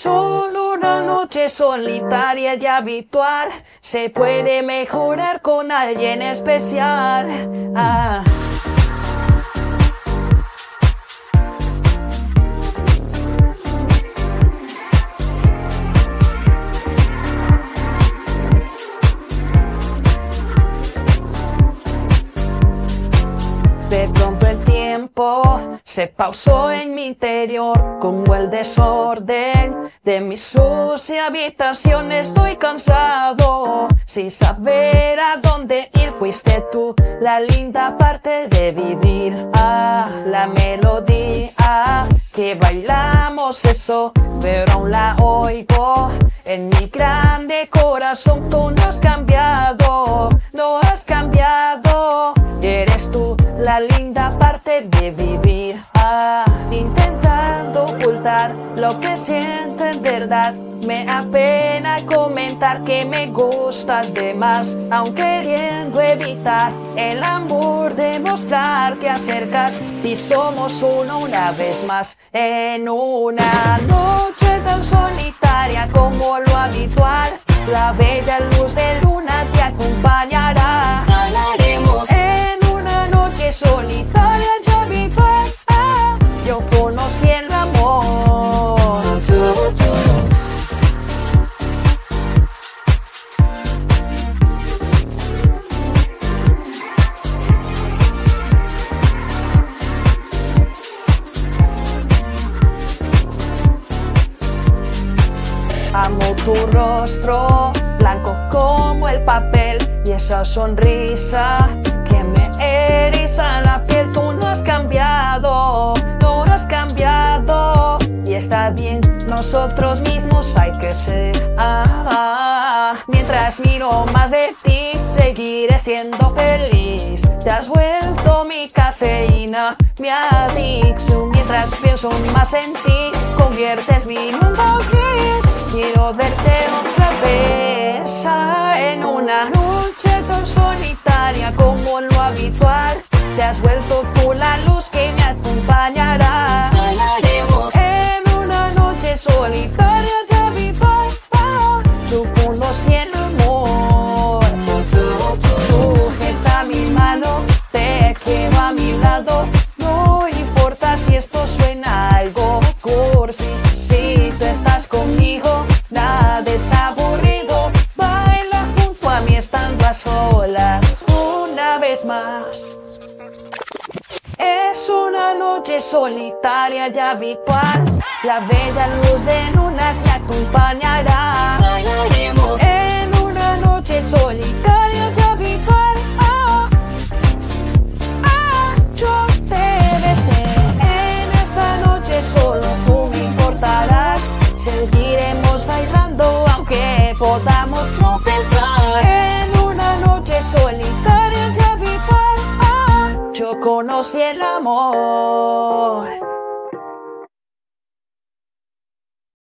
Solo una noche solitaria y habitual se puede mejorar con alguien especial. Ah. Se pausó en mi interior como el desorden de mi sucia habitación. Estoy cansado sin saber a dónde ir. Fuiste tú la linda parte de vivir. Ah, la melodía que bailamos eso, pero aún la oigo en mi grande corazón. Tú no has cambiado, no has cambiado. Eres tú la linda de vivir. Ah, intentando ocultar lo que siento en verdad. Me apena comentar que me gustas de más, aun queriendo evitar el amor, demostrar que acercas y somos uno una vez más en una noche tan solitaria como lo habitual. La bella luz de Amo tu rostro, blanco como el papel y esa sonrisa que me eriza la piel. Tú no has cambiado, no has cambiado y está bien, nosotros mismos hay que ser. Ah. Mientras miro más de ti, seguiré siendo feliz. Te has vuelto mi cafeína, mi adicción. Mientras pienso más en ti, conviertes mi mundo gris. Quiero verte otra vez ah, en una noche tan solitaria como lo habitual. Te has vuelto tú la luz que me acompañará. Hablaremos En una noche solitaria ya vi ah, yo conocí el amor. tú, tú. Sujeta mi mano, te quiero a mi lado. Más. Es una noche solitaria y habitual. La bella luz de luna te acompañará. Bailaremos En una noche solitaria y habitual. Ah, ah, yo te besé. En esta noche solo tú me importarás. Seguiremos bailando aunque podamos no pensar yo conocí el amor.